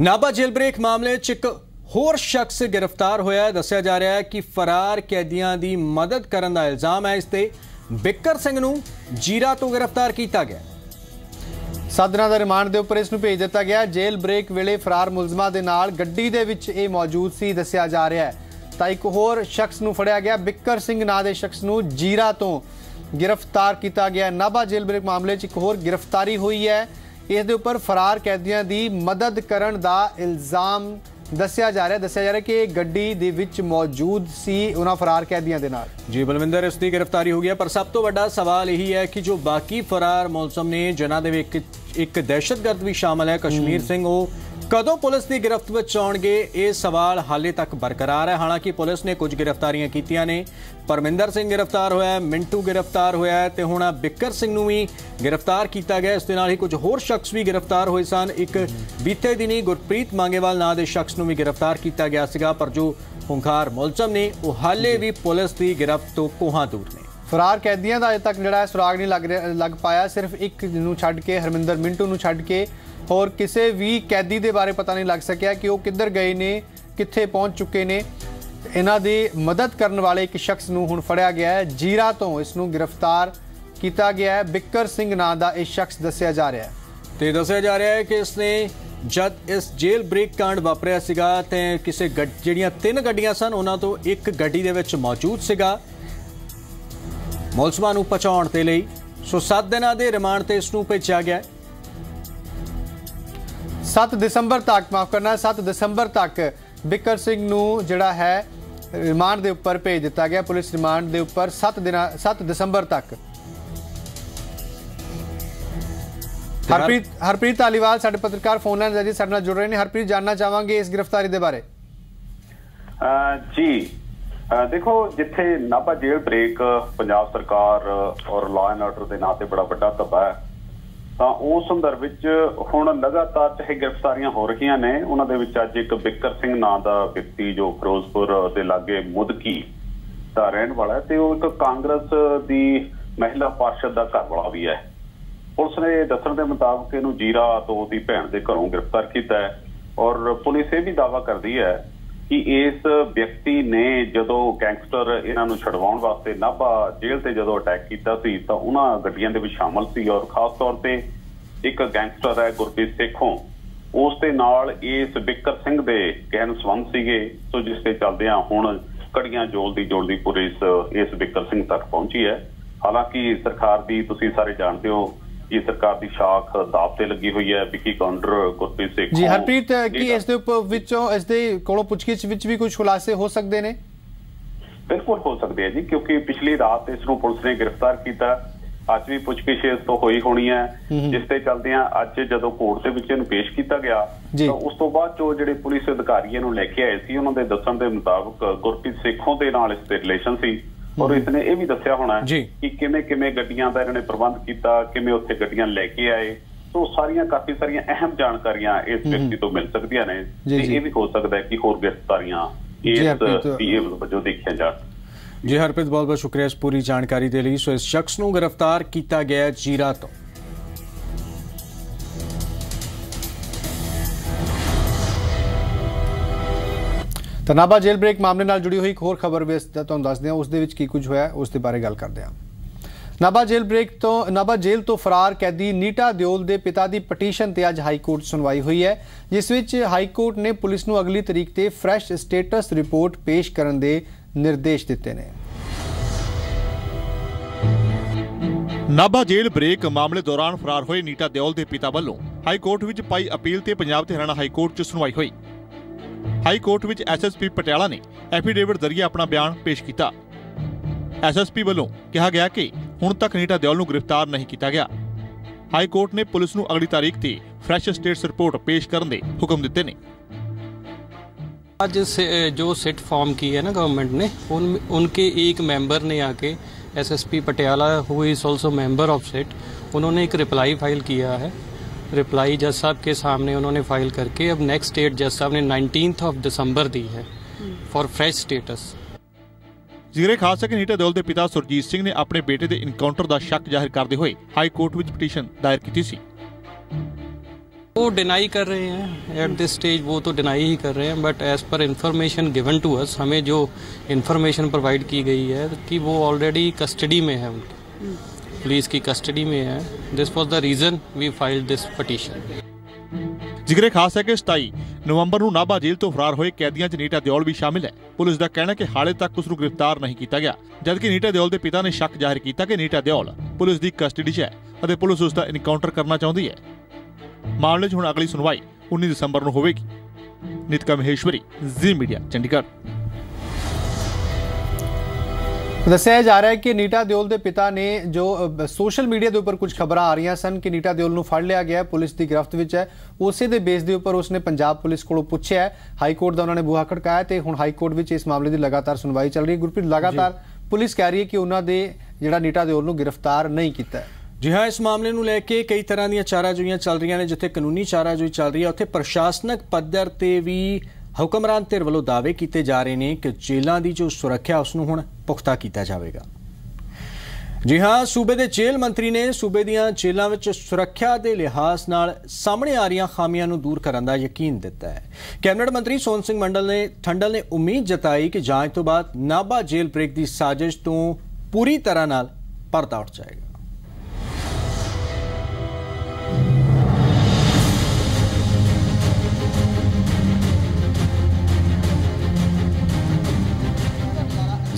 ਨਾਭਾ ਜੇਲ੍ਹ break ਮਾਮਲੇ 'ਚ ਇੱਕ ਹੋਰ ਸ਼ਖਸ ਗ੍ਰਿਫਤਾਰ ਹੋਇਆ ਹੈ। ਦੱਸਿਆ ਜਾ ਰਿਹਾ ਹੈ ਕਿ ਫਰਾਰ ਕੈਦੀਆਂ ਦੀ ਮਦਦ ਕਰਨ ਦਾ ਇਲਜ਼ਾਮ ਹੈ। ਇਸ ਤੇ ਬਿੱਕਰ ਸਿੰਘ ਨੂੰ ਜੀਰਾ ਤੋਂ ਗ੍ਰਿਫਤਾਰ ਕੀਤਾ ਗਿਆ ਸੱਤ ਦਿਨਾਂ ਦਾ ਰਿਮਾਂਡ ਦੇ ਉੱਪਰ ਇਸ ਨੂੰ ਭੇਜ ਦਿੱਤਾ ਗਿਆ ਜੇਲ੍ਹ ਬ੍ਰੇਕ ਵੇਲੇ ਫਰਾਰ ਮੁਲਜ਼ਮਾਂ ਦੇ ਨਾਲ ਗੱਡੀ ਦੇ ਵਿੱਚ ਇਹ ਮੌਜੂਦ ਸੀ, ਦੱਸਿਆ ਜਾ ਰਿਹਾ ਹੈ। ਤਾਂ ਇੱਕ ਹੋਰ ਸ਼ਖਸ ਨੂੰ ਫੜਿਆ ਗਿਆ। ਬਿੱਕਰ ਸਿੰਘ ਨਾਂ ਦੇ ਸ਼ਖਸ ਨੂੰ ਜੀਰਾ ਤੋਂ ਗ੍ਰਿਫਤਾਰ ਕੀਤਾ ਗਿਆ ਨਾਭਾ ਜੇਲ੍ਹ ਬ੍ਰੇਕ ਮਾਮਲੇ 'ਚ ਇੱਕ ਹੋਰ ਗ੍ਰਿਫਤਾਰੀ ਹੋਈ ਹੈ। ਇਸ ਦੇ ਉੱਪਰ ਫਰਾਰ ਕੈਦੀਆਂ ਦੀ ਮਦਦ ਕਰਨ ਦਾ ਇਲਜ਼ਾਮ ਦੱਸਿਆ ਜਾ ਰਿਹਾ। ਦੱਸਿਆ ਜਾ ਰਿਹਾ ਕਿ ਇਹ ਗੱਡੀ ਦੇ ਵਿੱਚ ਮੌਜੂਦ ਸੀ ਉਹਨਾਂ ਫਰਾਰ ਕੈਦੀਆਂ ਦੇ ਨਾਲ। ਜੀ ਬਲਵਿੰਦਰ ਇਸ ਦੀ ਗ੍ਰਿਫਤਾਰੀ ਹੋ ਗਈ ਹੈ ਪਰ ਸਭ ਤੋਂ ਵੱਡਾ ਸਵਾਲ ਇਹੀ ਹੈ ਕਿ ਜੋ ਬਾਕੀ ਫਰਾਰ ਮੁਲਜ਼ਮ ਨੇ ਜਿਨ੍ਹਾਂ ਦੇ ਵਿੱਚ ਇੱਕ ਦਹਿਸ਼ਤਗਰਦ ਵੀ ਸ਼ਾਮਲ ਹੈ ਕਸ਼ਮੀਰ ਸਿੰਘ ਉਹ ਕਦੋਂ ਪੁਲਿਸ ਦੀ ਗ੍ਰਿਫਤ ਵਿੱਚ ਆਉਣਗੇ? ਇਹ ਸਵਾਲ ਹਾਲੇ ਤੱਕ ਬਰਕਰਾਰ ਹੈ। ਹਾਲਾਂਕਿ ਪੁਲਿਸ ਨੇ ਕੁਝ ਗ੍ਰਿਫਤਾਰੀਆਂ ਕੀਤੀਆਂ ਨੇ। ਪਰਮਿੰਦਰ ਸਿੰਘ ਗ੍ਰਿਫਤਾਰ ਹੋਇਆ ਹੈ, ਮਿੰਟੂ ਗ੍ਰਿਫਤਾਰ ਹੋਇਆ ਹੈ ਤੇ ਹੁਣ ਆਹ ਬਿੱਕਰ ਸਿੰਘ ਨੂੰ ਵੀ ਗ੍ਰਿਫਤਾਰ ਕੀਤਾ ਗਿਆ। ਇਸ ਦੇ ਨਾਲ ਹੀ ਕੁਝ ਹੋਰ ਸ਼ਖਸ ਵੀ ਗ੍ਰਿਫਤਾਰ ਹੋਏ ਸਨ। ਇੱਕ ਬੀਤੇ ਦਿਨੀ ਗੁਰਪ੍ਰੀਤ ਮੰਗੇਵਾਲ ਨਾਂ ਦੇ ਸ਼ਖਸ ਨੂੰ ਵੀ ਗ੍ਰਿਫਤਾਰ ਕੀਤਾ ਗਿਆ ਸੀਗਾ, ਪਰ ਜੋ ਹੁੰਖਾਰ ਮੁਲਜ਼ਮ ਨੇ, ਉਹ ਹਾਲੇ ਵੀ ਪੁਲਿਸ ਦੀ ਗ੍ਰਿਫਤ ਤੋਂ ਕੋਹਾਂ ਦੂਰ ਨੇ। ਫਰਾਰ ਕੈਦੀਆਂ ਦਾ ਅਜੇ ਤੱਕ ਜਿਹੜਾ ਸੁਰਾਗ ਨਹੀਂ ਲੱਗ ਰਿਹਾ, ਲੱਗ ਪਾਇਆ। ਸਿਰਫ ਇੱਕ ਨੂੰ ਛੱਡ ਕੇ ਹਰਮਿੰਦਰ ਮਿੰਟੂ ਨੂੰ ਛੱਡ ਕੇ ਹੋਰ ਕਿਸੇ ਵੀ ਕੈਦੀ ਦੇ ਬਾਰੇ ਪਤਾ ਨਹੀਂ ਲੱਗ ਸਕਿਆ ਕਿ ਉਹ ਕਿੱਧਰ ਗਏ ਨੇ, ਕਿੱਥੇ ਪਹੁੰਚ ਚੁੱਕੇ ਨੇ। ਇਹਨਾਂ ਦੀ ਮਦਦ ਕਰਨ ਵਾਲੇ ਇੱਕ ਸ਼ਖਸ ਨੂੰ ਹੁਣ ਫੜਿਆ ਗਿਆ ਹੈ। ਜੀਰਾ ਤੋਂ ਇਸ ਨੂੰ ਗ੍ਰਿਫਤਾਰ ਕੀਤਾ ਗਿਆ ਹੈ। ਬਿੱਕਰ ਸਿੰਘ ਨਾਂ ਦਾ ਇਹ ਸ਼ਖਸ ਦੱਸਿਆ ਜਾ ਰਿਹਾ ਹੈ। ਤੇ ਦੱਸਿਆ ਜਾ ਰਿਹਾ ਹੈ ਕਿ ਇਸਨੇ ਜਦ ਇਸ ਜੇਲ੍ਹ ਬ੍ਰੇਕ ਕਾਂਡ ਵਾਪਰਿਆ ਸੀਗਾ, ਤੇ ਕਿਸੇ ਗੱਡ- ਜਿਹੜੀਆਂ ਤਿੰਨ ਗੱਡੀਆਂ ਸਨ, ਉਹਨਾਂ ਤੋਂ ਇੱਕ ਗੱਡੀ ਦੇ ਵਿੱਚ ਮੌਜੂਦ ਸੀਗਾ। ਮੁਲਜ਼ਮਾਂ ਨੂੰ ਪਹੁੰਚਾਉਣ ਦੇ ਲਈ, ਸੋ 7 ਦਿਨਾਂ ਦੇ ਰਿਮਾਂਡ ਤੇ ਇਸ ਨੂੰ ਭੇਜਿਆ ਗਿਆ 7 ਦਸੰਬਰ ਤੱਕ ਮਾਫ ਕਰਨਾ 7 ਦਸੰਬਰ ਤੱਕ ਬਿੱਕਰ ਸਿੰਘ ਨੂੰ ਜਿਹੜਾ ਹੈ ਰਿਮਾਂਡ ਦੇ ਉੱਪਰ ਭੇਜ ਦਿੱਤਾ ਗਿਆ ਪੁਲਿਸ ਰਿਮਾਂਡ ਦੇ ਉੱਪਰ 7 ਦਿਨਾਂ 7 ਦਸੰਬਰ ਤੱਕ। ਹਰਪ੍ਰੀਤ ਹਰਪ੍ਰੀਤ ਧਾਲੀਵਾਲ ਸਾਡੇ ਪੱਤਰਕਾਰ ਫੋਨ ਲਾਈਨ ਜ਼ਰੀਏ ਸਾਡੇ ਨਾਲ ਜੁੜ ਰਹੇ ਨੇ। ਹਰਪ੍ਰੀਤ ਜਾਨਣਾ ਚਾਹਾਂਗੇ ਇਸ ਗ੍ਰਿਫਤਾਰੀ ਦੇ ਬਾਰੇ? ਜੀ। ਦੇਖੋ ਜਿੱਥੇ ਨਾਭਾ ਜੇਲ੍ਹ ਬ੍ਰੇਕ ਪੰਜਾਬ ਸਰਕਾਰ ਔਰ ਲਾਅ ਐਂਡ ਆਰਡਰ ਦੇ ਨਾਂ ਤੇ ਬੜਾ ਵੱਡਾ ਧੱਬਾ ਹੈ ਤਾਂ ਉਸ ਸੰਦਰਭ ਵਿੱਚ ਹੁਣ ਲਗਾਤਾਰ ਚਾਹੇ ਗ੍ਰਿਫਤਾਰੀਆਂ ਹੋ ਰਹੀਆਂ ਨੇ, ਉਹਨਾਂ ਦੇ ਵਿੱਚ ਅੱਜ ਇੱਕ ਬਿੱਕਰ ਸਿੰਘ ਨਾਂ ਦਾ ਵਿਅਕਤੀ ਜੋ ਫਿਰੋਜ਼ਪੁਰ ਦੇ ਲਾਗੇ ਮੁਦਕੀ ਦਾ ਰਹਿਣ ਵਾਲਾ ਹੈ ਤੇ ਉਹ ਇੱਕ ਕਾਂਗਰਸ ਦੀ ਮਹਿਲਾ ਪਾਰਸ਼ਦ ਦਾ ਘਰ ਵਾਲਾ ਵੀ ਹੈ। ਪੁਲਿਸ ਨੇ ਦੱਸਣ ਦੇ ਮੁਤਾਬਕ ਇਹਨੂੰ ਜੀਰਾ ਤੋਂ ਉਹਦੀ ਭੈਣ ਦੇ ਘਰੋਂ ਗ੍ਰਿਫਤਾਰ ਕੀਤਾ ਹੈ ਔਰ ਪੁਲਿਸ ਇਹ ਵੀ ਦਾਅਵਾ ਕਰਦੀ ਹੈ ਕਿ ਇਸ ਵਿਅਕਤੀ ਨੇ ਜਦੋਂ ਗੈਂਗਸਟਰ ਇਹਨਾਂ ਨੂੰ ਛਡਵਾਉਣ ਵਾਸਤੇ ਨਾਭਾ ਜੇਲ੍ਹ ਤੇ ਜਦੋਂ ਅਟੈਕ ਕੀਤਾ ਸੀ, ਤਾਂ ਉਹਨਾਂ ਗੱਡੀਆਂ ਦੇ ਵਿੱਚ ਸ਼ਾਮਲ ਸੀ ਔਰ ਖਾਸ ਤੌਰ ਤੇ ਇੱਕ ਗੈਂਗਸਟਰ ਹੈ ਗੁਰਪ੍ਰੀਤ ਸੇਖੋਂ। ਉਸ ਦੇ ਨਾਲ ਇਸ ਬਿੱਕਰ ਸਿੰਘ ਦੇ ਗਹਿਨ ਸੰਬੰਧ ਸੀਗੇ, ਸੋ ਜਿਸ ਤੇ ਚੱਲਦਿਆਂ ਹੁਣ ਕੜੀਆਂ ਜੋਲਦੀ ਜੋਲਦੀ ਪੁਲਿਸ ਇਸ ਬਿੱਕਰ ਸਿੰਘ ਤੱਕ ਪਹੁੰਚੀ ਹੈ। ਹਾਲਾਂਕਿ ਸਰਕਾਰ ਦੀ ਤੁਸੀਂ ਸਾਰੇ ਜਾਣਦੇ ਹੋ ਕਿ ਸਰਕਾਰ ਦੀ ਸ਼ਾਖ ਦਾਅਵ ਤੇ ਲੱਗੀ ਹੋਈ ਹੈ ਵਿੱਕੀ ਕਾਉਂਡਰ ਗੁਰਪ੍ਰੀਤ ਸੇਖੋਂ ਜੀ ਹਰਪ੍ਰੀਤ ਕੀ ਇਹ ਇਸ ਦੇ ਉੱਪਰ ਵਿੱਚੋਂ ਇਸ ਦੇ ਕੋਲੋਂ ਪੁੱਛਗਿੱਛ ਵਿੱਚ ਵੀ ਕੁਝ ਖੁਲਾਸੇ ਹੋ ਸਕਦੇ ਨੇ? ਬਿਲਕੁਲ ਹੋ ਸਕਦੇ ਹੈ ਜੀ ਕਿਉਂਕਿ ਪਿਛਲੀ ਰਾਤ ਇਸ ਨੂੰ ਪੁਲਿਸ ਨੇ ਗ੍ਰਿਫਤਾਰ ਕੀਤਾ। ਅੱਜ ਵੀ ਪੁੱਛਗਿੱਛ ਇਸ ਤੋਂ ਹੋਈ ਹੋਣੀ ਹੈ। ਜਿਸ ਤੇ ਚੱਲਦਿਆਂ ਅੱਜ ਜਦੋਂ ਕੋਰਟ ਦੇ ਵਿੱਚ ਇਹਨੂੰ ਪੇਸ਼ ਕੀਤਾ ਗਿਆ। ਤਾਂ ਉਸ ਤੋਂ ਬਾਅਦ ਜੋ ਜਿਹੜੇ ਪੁਲਿਸ ਅਧਿਕਾਰੀ ਇਹਨੂੰ ਲੈ ਕੇ ਆਏ ਸੀ ਉਹਨਾਂ ਦੇ ਦੱਸਣ ਦੇ ਮੁਤਾਬਕ ਗੁਰਪ੍ਰੀਤ ਸੇਖੋਂ ਦੇ ਨਾਲ ਇਸ ਦੇ ਰਿਲੇਸ਼ਨ ਸੀ। ਔਰ ਇਸਨੇ ਇਹ ਵੀ ਦੱਸਿਆ ਹੋਣਾ ਜੀ। ਕਿ ਕਿਵੇਂ ਕਿਵੇਂ ਗੱਡੀਆਂ ਦਾ ਇਹਨਾਂ ਨੇ ਪ੍ਰਬੰਧ ਕੀਤਾ ਕਿਵੇਂ ਉੱਥੇ ਗੱਡੀਆਂ ਲੈ ਕੇ ਆਏ ਸੋ ਸਾਰੀਆਂ ਕਾਫੀ ਸਾਰੀਆਂ ਅਹਿਮ ਜਾਣਕਾਰੀਆਂ ਇਸ ਵਿਅਕਤੀ ਤੋਂ ਮਿਲ ਸਕਦੀਆਂ ਨੇ ਜੀ, ਤੇ ਜੀ। ਇਹ ਵੀ ਹੋ ਸਕਦਾ ਹੈ ਕਿ ਹੋਰ ਗ੍ਰਿਫਤਾਰੀਆਂ ਜੀ, ਇਸ। ਪੀਏ ਵਜੋਂ ਦੇਖਿਆ ਜਾਣ ਜੀ ਹਰਪ੍ਰੀਤ ਬਹੁਤ ਬਹੁਤ ਸ਼ੁਕਰੀਆ ਇਸ ਪੂਰੀ ਜਾਣਕਾਰੀ ਦੇ ਲਈ ਸੋ ਇਸ ਸ਼ਖਸ ਨੂੰ ਗ੍ਰਿਫਤਾਰ ਕੀਤਾ ਗਿਆ ਜੀਰਾ ਤੋਂ ਤਾਂ ਨਾਭਾ ਬ੍ਰੇਕ ਮਾਮਲੇ ਨਾਲ ਜੁੜੀ ਹੋਈ ਇੱਕ ਹੋਰ ਖਬਰ ਵੀ ਤੁਹਾਨੂੰ ਦੱਸਦੇ ਹਾਂ, ਉਸ ਦੇ ਵਿੱਚ ਕੀ ਕੁਝ ਹੋਇਆ ਉਸ ਦੇ ਬਾਰੇ ਗੱਲ ਕਰਦੇ ਹਾਂ। ਨਾਭਾ ਜੇਲ੍ਹ ਬ੍ਰੇਕ ਤੋਂ, ਨਾਭਾ ਜੇਲ੍ਹ ਤੋਂ ਫਰਾਰ ਕੈਦੀ ਨੀਟਾ ਦਿਓਲ ਦੇ ਪਿਤਾ ਦੀ ਪਟੀਸ਼ਨ ਤੇ ਅੱਜ ਹਾਈ ਕੋਰਟ ਸੁਣਵਾਈ ਹੋਈ ਹੈ, ਜਿਸ ਵਿੱਚ ਹਾਈ ਕੋਰਟ ਨੇ ਪੁਲਿਸ ਨੂੰ ਅਗਲੀ ਤਰੀਕ ਤੇ ਫਰੈਸ਼ ਸਟੇਟਸ ਰਿਪੋਰਟ ਪੇਸ਼ ਕਰਨ ਦੇ ਨਿਰਦੇਸ਼ ਦਿੱਤੇ ਨੇ। ਨਾਭਾ ਜੇਲ ਬ੍ਰੇਕ ਮਾਮਲੇ ਦੌਰਾਨ ਫਰਾਰ ਹੋਏ ਨੀਟਾ ਦਿਓਲ ਦੇ ਪਿਤਾ ਵੱਲੋਂ ਹਾਈ ਕੋਰਟ ਵਿੱਚ ਪਾਈ ਅਪੀਲ ਤੇ ਪੰਜਾਬ ਤੇ ਹਰਿਆਣਾ ਹਾਈ ਕੋਰਟ 'ਚ ਸੁਣਵਾਈ ਹੋਈ। ਹਾਈ ਕੋਰਟ ਵਿੱਚ ਐਸਐਸਪੀ ਪਟਿਆਲਾ ਨੇ ਐਫੀਡੇਵਿਟ ਜ਼ਰੀਏ ਆਪਣਾ ਬਿਆਨ ਪੇਸ਼ ਕੀਤਾ। ਐਸਐਸਪੀ ਵੱਲੋਂ ਕਿਹਾ ਗਿਆ ਕਿ ਹੁਣ ਤੱਕ ਨੀਟਾ ਦਿਓਲ ਨੂੰ ਗ੍ਰਿਫਤਾਰ ਨਹੀਂ ਕੀਤਾ ਗਿਆ। ਹਾਈ ਕੋਰਟ ਨੇ ਪੁਲਿਸ ਨੂੰ ਅਗਲੀ ਤਾਰੀਖ ਤੇ ਫਰੈਸ਼ ਸਟੇਟਸ ਰਿਪੋਰਟ ਪੇਸ਼ ਕਰਨ ਦੇ ਹੁਕਮ ਦਿੱਤੇ ਨੇ। आज से जो सेट फॉर्म की है ना गवर्नमेंट ने उन उनके एक मेंबर ने आके SSP Patiala who is also member of set उन्होंने एक रिप्लाई फाइल किया है रिप्लाई जज साहब के सामने उन्होंने फाइल करके अब नेक्स्ट डेट जज साहब ने नाइनटीन ऑफ दिसंबर दी है फॉर फ्रेश स्टेटस ਜ਼ਿਕਰੇ ਖਾਸ ਹੈ ਕਿ ਨੀਟਾ ਦਿਓਲ ਦੇ ਪਿਤਾ ਸੁਰਜੀਤ ਸਿੰਘ ਨੇ ਆਪਣੇ ਬੇਟੇ ਦੇ ਇਨਕਾਊਂਟਰ ਦਾ ਸ਼ੱਕ ਜ਼ਾਹਿਰ ਕਰਦੇ ਹੋਏ ਹਾਈ ਕੋਰਟ ਵਿੱਚ ਪਟੀਸ਼ਨ ਦਾਇਰ ਕੀਤੀ ਸੀ वो डिनाई कर रहे हैं एट दिस स्टेज वो तो डिनाई ही कर रहे हैं but as per information given to us हमें जो इंफॉर्मेशन प्रोवाइड की गई है कि वो ऑलरेडी कस्टडी में है उनकी पुलिस की कस्टडी में है this was the reason we filed this petition ਜ਼ਿਕਰੇ ਖਾਸ ਹੈ ਕਿ 27 ਨਵੰਬਰ ਨੂੰ ਨਾਭਾ ਜੇਲ੍ਹ ਤੋਂ ਫਰਾਰ ਹੋਏ ਕੈਦੀਆਂ 'ਚ ਨੀਟਾ ਦਿਓਲ ਵੀ ਸ਼ਾਮਿਲ ਹੈ ਪੁਲਿਸ ਦਾ ਕਹਿਣਾ ਹੈ ਕਿ ਹਾਲੇ ਤੱਕ ਉਸ ਨੂੰ ਗ੍ਰਿਫਤਾਰ ਨਹੀਂ ਕੀਤਾ ਗਿਆ ਜਦਕਿ ਨੀਟਾ ਦਿਓਲ ਦੇ ਪਿਤਾ ਨੇ ਸ਼ੱਕ ਜ਼ਾਹਿਰ ਕੀਤਾ ਕਿ ਨੀਟਾ ਦਿਓਲ ਪੁਲਿਸ ਦੀ ਕਸਟਡੀ 'ਚ ਹੈ ਅਤੇ ਪੁਲਿਸ ਉਸ ਦਾ ਇਨਕਾਊਂਟਰ ਕਰਨਾ ਚਾਹੁੰਦੀ ਹੈ ਮਾਮਲੇ 'ਚ ਹੁਣ ਅਗਲੀ ਸੁਣਵਾਈ 19 ਦਸੰਬਰ ਨੂੰ ਹੋਵੇਗੀ ਨਿਤਕਾ ਮਹੇਸ਼ਵਰੀ ਜ਼ੀ ਮੀਡੀਆ ਚੰਡੀਗੜ੍ਹ ਦੱਸਿਆ ਜਾ ਰਿਹਾ ਹੈ ਕਿ ਨੀਟਾ ਦਿਓਲ ਦੇ ਪਿਤਾ ਨੇ ਜੋ ਸੋਸ਼ਲ ਮੀਡੀਆ ਦੇ ਉੱਪਰ ਕੁਝ ਖਬਰਾਂ ਆ ਰਹੀਆਂ ਸਨ ਕਿ ਨੀਟਾ ਦਿਓਲ ਨੂੰ ਫੜ ਲਿਆ ਗਿਆ ਹੈ ਪੁਲਿਸ ਦੀ ਗ੍ਰਿਫਤ ਵਿੱਚ ਹੈ। ਉਸੇ ਦੇ ਬੇਸ ਦੇ ਉੱਪਰ ਉਸਨੇ ਪੰਜਾਬ ਪੁਲਿਸ ਕੋਲੋਂ ਪੁੱਛਿਆ ਹੈ। ਹਾਈ ਕੋਰਟ ਦਾ ਉਹਨਾਂ ਨੇ ਬੂਹਾ ਖੜਕਾਇਆ ਤੇ ਹੁਣ ਹਾਈ ਕੋਰਟ ਵਿੱਚ ਇਸ ਮਾਮਲੇ ਦੀ ਲਗਾਤਾਰ ਸੁਣਵਾਈ ਚੱਲ ਰਹੀ ਹੈ। ਗੁਰਪ੍ਰੀਤ ਲਗਾਤਾਰ ਪੁਲਿਸ ਕਹਿ ਰਹੀ ਹੈ ਕਿ ਉਹਨਾਂ ਦੇ ਜਿਹੜਾ ਨੀਟਾ ਦਿਓਲ ਨੂੰ ਗ੍ਰਿਫਤਾਰ ਨਹੀਂ ਕੀਤਾ ਹੈ। ਜੀ ਹਾਂ ਇਸ ਮਾਮਲੇ ਨੂੰ ਲੈ ਕੇ ਕਈ ਤਰ੍ਹਾਂ ਦੀਆਂ ਚਾਰਾਜੋਈਆਂ ਚੱਲ ਰਹੀਆਂ ਨੇ ਜਿੱਥੇ ਕਾਨੂੰਨੀ ਚਾਰਾਜੋਈ ਚੱਲ ਰਹੀ ਹੈ। ਉੱਥੇ ਪ੍ਰਸ਼ਾਸਨਿਕ ਪੱਧਰ ਤੇ ਵੀ ਹੁਕਮਰਾਨ ਧਿਰ ਵੱਲੋਂ ਦਾਅਵੇ ਕੀਤੇ ਜਾ ਰਹੇ ਨੇ ਕਿ ਜੇਲ੍ਹਾਂ ਦੀ ਜੋ ਸੁਰੱਖਿਆ ਉਸ ਨੂੰ ਹੁਣ ਪੁਖਤਾ ਕੀਤਾ ਜਾਵੇਗਾ। ਜੀ ਹਾਂ, ਸੂਬੇ ਦੇ ਜੇਲ੍ਹ ਮੰਤਰੀ ਨੇ ਸੂਬੇ ਦੀਆਂ ਜੇਲ੍ਹਾਂ ਵਿੱਚ ਸੁਰੱਖਿਆ ਦੇ ਲਿਹਾਜ਼ ਨਾਲ ਸਾਹਮਣੇ ਆ ਰਹੀਆਂ ਖਾਮੀਆਂ ਨੂੰ ਦੂਰ ਕਰਨ ਦਾ ਯਕੀਨ ਦਿੱਤਾ ਹੈ। ਕੈਬਨਿਟ ਮੰਤਰੀ ਸੋਨ ਸਿੰਘ ਮੰਡਲ ਨੇ, ਠੰਡਲ ਨੇ ਉਮੀਦ ਜਤਾਈ ਕਿ ਜਾਂਚ ਤੋਂ ਬਾਅਦ ਨਾਭਾ ਜੇਲ੍ਹ ਬ੍ਰੇਕ ਦੀ ਸਾਜ਼ਿਸ਼ ਤੋਂ ਪੂਰੀ ਤਰ੍ਹਾਂ ਨਾਲ ਪਰਦਾ ਉੱਠ ਜਾਏਗਾ।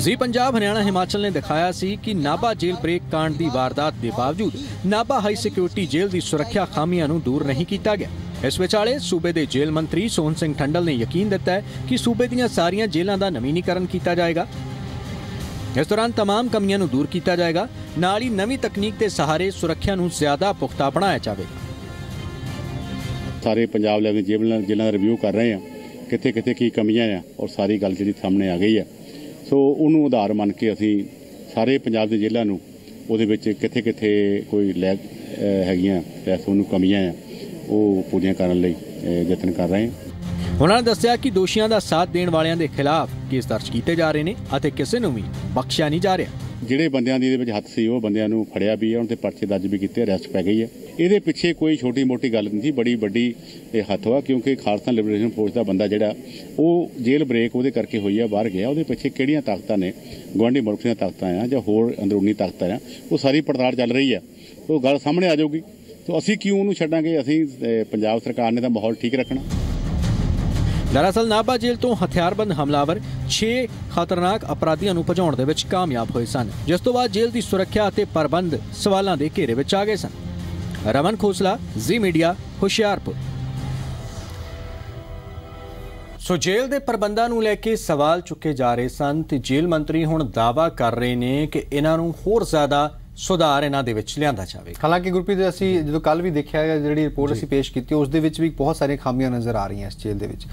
ਜੀ ਪੰਜਾਬ ਹਰਿਆਣਾ ਹਿਮਾਚਲ ਨੇ ਦਿਖਾਇਆ ਸੀ ਕਿ ਨਾਭਾ ਜੇਲ੍ਹ ਬ੍ਰੇਕ ਕਾਂਡ ਦੀ ਵਾਰਦਾਤ ਦੇ ਬਾਵਜੂਦ ਨਾਭਾ ਹਾਈ ਸਿਕਿਉਰਿਟੀ ਜੇਲ੍ਹ ਦੀ ਸੁਰੱਖਿਆ ਖਾਮੀਆਂ ਨੂੰ ਦੂਰ ਨਹੀਂ ਕੀਤਾ ਗਿਆ ਇਸ ਵਿਚਾਲੇ ਸੂਬੇ ਦੇ ਜੇਲ੍ਹ ਮੰਤਰੀ ਸੋਹਣ ਸਿੰਘ ਠੰਡਲ ਨੇ ਯਕੀਨ ਦਿੱਤਾ ਹੈ ਕਿ ਸੂਬੇ ਦੀਆਂ ਸਾਰੀਆਂ ਜੇਲ੍ਹਾਂ ਦਾ ਨਵੀਨੀਕਰਨ ਕੀਤਾ ਜਾਏਗਾ ਇਸ ਦੌਰਾਨ तमाम ਕਮੀਆਂ ਨੂੰ ਦੂਰ ਕੀਤਾ ਜਾਏਗਾ ਨਾਲ ਹੀ ਨਵੀਂ ਤਕਨੀਕ ਦੇ ਸਹਾਰੇ ਸੁਰੱਖਿਆ ਨੂੰ ਜ਼ਿਆਦਾ ਪੁਖਤਾ ਬਣਾਇਆ ਜਾਵੇਗਾ ਸਾਰੇ ਪੰਜਾਬ ਲੈਵਲ ਦੀ ਜੇਲ੍ਹਾਂ ਜੇਲ੍ਹਾਂ ਦਾ ਰਿਵਿਊ ਕਰ ਰਹੇ ਆ ਕਿੱਥੇ ਕਿੱਥੇ ਕੀ ਕਮੀਆਂ ਆ ਔਰ ਸਾਰੀ ਗੱਲ ਜਿਹੜੀ ਸਾਹਮਣੇ ਆ ਗਈ ਆ ਸੋ ਉਹਨੂੰ ਆਧਾਰ ਮੰਨ ਕੇ ਅਸੀਂ ਸਾਰੇ ਪੰਜਾਬ ਦੀ ਜੇਲ੍ਹਾਂ ਨੂੰ ਉਹਦੇ ਵਿੱਚ ਕਿੱਥੇ ਕਿੱਥੇ ਕੋਈ ਲੈਗ ਅਹ, ਹੈਗੀਆਂ ਪੈਸੋਂ ਨੂੰ ਕਮੀਆਂ ਆ ਉਹ ਪੂਰੀਆਂ ਕਰਨ ਲਈ ਯਤਨ ਕਰ ਰਹੇ ਹਾਂ। ਉਹਨਾਂ ਨੇ ਦੱਸਿਆ ਕਿ ਦੋਸ਼ੀਆਂ ਦਾ ਸਾਥ ਦੇਣ ਵਾਲਿਆਂ ਦੇ ਖਿਲਾਫ ਕੇਸ ਦਰਜ ਕੀਤੇ ਜਾ ਰਹੇ ਨੇ ਅਤੇ ਕਿਸੇ ਨੂੰ ਵੀ ਬਖਸ਼ਿਆ ਨਹੀਂ ਜਾ ਰਿਹਾ। ਜਿਹੜੇ ਬੰਦਿਆਂ ਦੀ ਇਹਦੇ ਵਿੱਚ ਹੱਥ ਸੀ ਉਹ ਬੰਦਿਆਂ ਨੂੰ ਫੜਿਆ ਵੀ ਹੈ ਉਹਨਾਂ ਤੇ ਪਰਚੇ ਦਰਜ ਵੀ ਕੀਤੇ ਅਰੈਸਟ ਪੈ ਗਈ ਹੈ ਇਹਦੇ ਪਿੱਛੇ ਕੋਈ ਛੋਟੀ ਮੋਟੀ ਗੱਲ ਨਹੀਂ ਸੀ, ਬੜੀ ਵੱਡੀ ਇਹ ਹੱਥ ਹੋਆ ਕਿਉਂਕਿ ਖਾਲਸਾ ਲਿਬਰੇਸ਼ਨ ਫੋਰਸ ਦਾ ਬੰਦਾ ਜਿਹੜਾ, ਉਹ ਜੇਲ੍ਹ ਬ੍ਰੇਕ ਉਹਦੇ ਕਰਕੇ ਹੋਈ ਆ, ਬਾਹਰ ਗਿਆ, ਉਹਦੇ ਪਿੱਛੇ ਕਿਹੜੀਆਂ ਤਾਕਤਾਂ ਨੇ? ਗੁਆਂਢੀ ਮੁਲਕ ਦੀਆਂ ਤਾਕਤਾਂ ਆ ਜਾਂ ਹੋਰ ਅੰਦਰੂਨੀ ਤਾਕਤਾਂ ਆ? ਉਹ ਸਾਰੀ ਪੜਤਾਲ ਚੱਲ ਰਹੀ ਆ। ਉਹ ਗੱਲ ਸਾਹਮਣੇ ਆ ਜਾਊਗੀ। ਤਾਂ ਅਸੀਂ ਕਿਉਂ ਉਹਨੂੰ ਛੱਡਾਂਗੇ? ਅਸੀਂ ਪੰਜਾਬ ਸਰਕਾਰ ਨੇ ਤਾਂ ਮਾਹੌਲ ਠੀਕ ਰੱਖਣਾ। ਦਰਅਸਲ ਨਾਭਾ ਜੇਲ੍ਹ ਤੋਂ ਹਥਿਆਰਬੰਦ ਹਮਲਾਵਰ 6 ਖਤਰਨਾਕ ਅਪਰਾਧੀਆਂ ਨੂੰ ਭਜਾਉਣ ਦੇ ਵਿੱਚ ਕਾਮਯਾਬ ਹੋਏ ਸਨ, ਜਿਸ ਤੋਂ ਬਾਅਦ ਜੇਲ੍ਹ ਦੀ ਸੁਰੱਖਿਆ ਅਤੇ ਪ੍ਰਬੰਧ ਸਵਾਲਾਂ ਦੇ ਘੇਰੇ ਵਿੱਚ ਆ ਗਏ ਸਨ। ਰਮਨ ਖੋਸਲਾ ਜ਼ੀ ਮੀਡੀਆ ਹੁਸ਼ਿਆਰਪੁਰ ਸੋ ਜੇਲ੍ਹ ਦੇ ਪ੍ਰਬੰਧਾਂ ਨੂੰ ਲੈ ਕੇ ਸਵਾਲ ਚੁੱਕੇ ਜਾ ਰਹੇ ਸਨ ਤੇ ਜੇਲ੍ਹ ਮੰਤਰੀ ਹੁਣ ਦਾਅਵਾ ਕਰ ਰਹੇ ਨੇ ਕਿ ਇਹਨਾਂ ਨੂੰ ਹੋਰ ਜ਼ਿਆਦਾ ਸੁਧਾਰ ਇਹਨਾਂ ਦੇ ਵਿੱਚ ਲਿਆਂਦਾ ਜਾਵੇਗਾ ਹਾਲਾਂਕਿ ਗੁਰਪ੍ਰੀਤ ਅਸੀਂ ਜਦੋਂ ਕੱਲ ਵੀ ਦੇਖਿਆ ਜਿਹੜੀ ਰਿਪੋਰਟ ਅਸੀਂ ਪੇਸ਼ ਕੀਤੀ ਉਸ ਦੇ ਵਿੱਚ ਵੀ ਬਹੁਤ ਸਾਰੀਆਂ ਖਾਮੀਆਂ ਨਜ਼ਰ ਆ ਰਹੀਆਂ ਇਸ ਜੇਲ੍ਹ ਦੇ ਵਿੱਚ